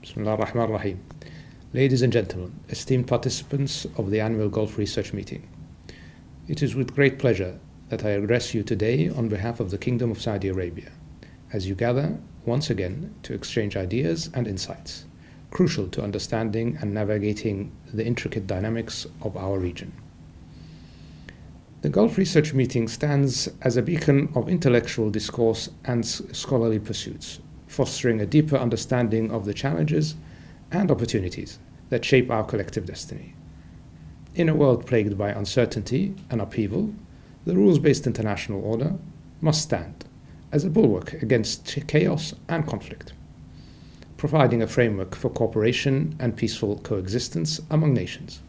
Bismillah ar-Rahman ar-Rahim. Ladies and gentlemen, esteemed participants of the annual Gulf Research Meeting, it is with great pleasure that I address you today on behalf of the Kingdom of Saudi Arabia, as you gather once again to exchange ideas and insights, crucial to understanding and navigating the intricate dynamics of our region. The Gulf Research Meeting stands as a beacon of intellectual discourse and scholarly pursuits, fostering a deeper understanding of the challenges and opportunities that shape our collective destiny. In a world plagued by uncertainty and upheaval, the rules based international order must stand as a bulwark against chaos and conflict, providing a framework for cooperation and peaceful coexistence among nations.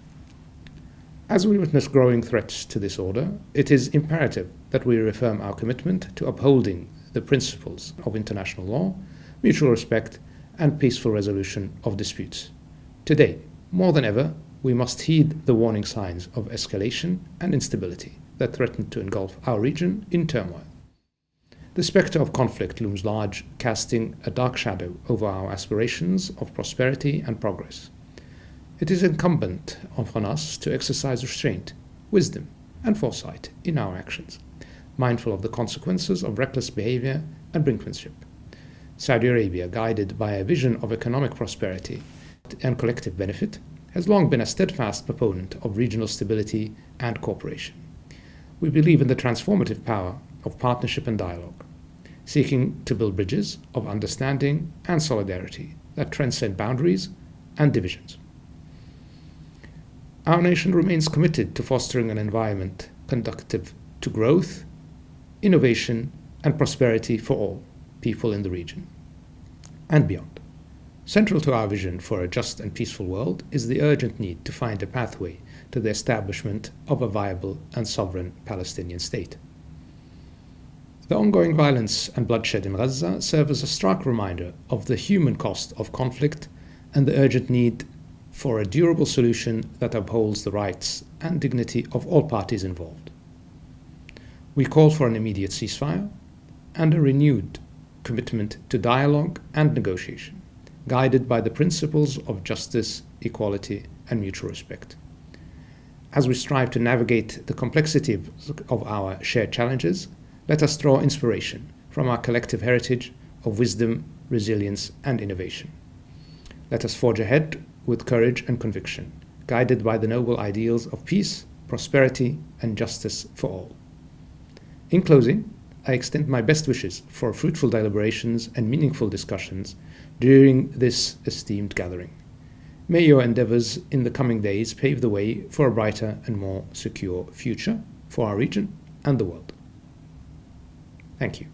As we witness growing threats to this order, it is imperative that we reaffirm our commitment to upholding the principles of international law, mutual respect, and peaceful resolution of disputes. Today, more than ever, we must heed the warning signs of escalation and instability that threaten to engulf our region in turmoil. The spectre of conflict looms large, casting a dark shadow over our aspirations of prosperity and progress. It is incumbent upon us to exercise restraint, wisdom, and foresight in our actions, mindful of the consequences of reckless behavior and brinkmanship. Saudi Arabia, guided by a vision of economic prosperity and collective benefit, has long been a steadfast proponent of regional stability and cooperation. We believe in the transformative power of partnership and dialogue, seeking to build bridges of understanding and solidarity that transcend boundaries and divisions. Our nation remains committed to fostering an environment conducive to growth, innovation, and prosperity for all people in the region and beyond. Central to our vision for a just and peaceful world is the urgent need to find a pathway to the establishment of a viable and sovereign Palestinian state. The ongoing violence and bloodshed in Gaza serve as a stark reminder of the human cost of conflict and the urgent need for a durable solution that upholds the rights and dignity of all parties involved. We call for an immediate ceasefire and a renewed commitment to dialogue and negotiation, guided by the principles of justice, equality, and mutual respect. As we strive to navigate the complexity of our shared challenges, let us draw inspiration from our collective heritage of wisdom, resilience, and innovation. Let us forge ahead with courage and conviction, guided by the noble ideals of peace, prosperity, and justice for all. In closing, I extend my best wishes for fruitful deliberations and meaningful discussions during this esteemed gathering. May your endeavors in the coming days pave the way for a brighter and more secure future for our region and the world. Thank you.